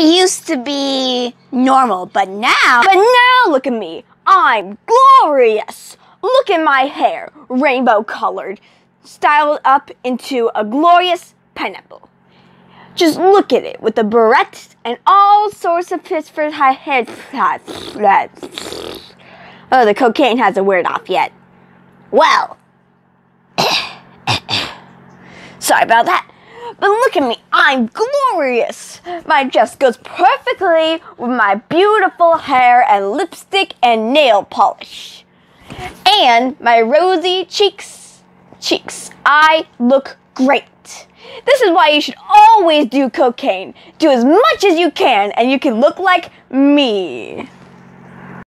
used to be normal, but now. But now look at me. I'm glorious. Look at my hair, rainbow colored, styled up into a glorious pineapple. Just look at it with the barrette and all sorts of Pittsburgh high head. Oh, the cocaine hasn't weared off yet. Well, sorry about that. But look at me, I'm glorious! My dress goes perfectly with my beautiful hair and lipstick and nail polish. And my rosy cheeks. Cheeks. I look great. This is why you should always do cocaine. Do as much as you can, and you can look like me.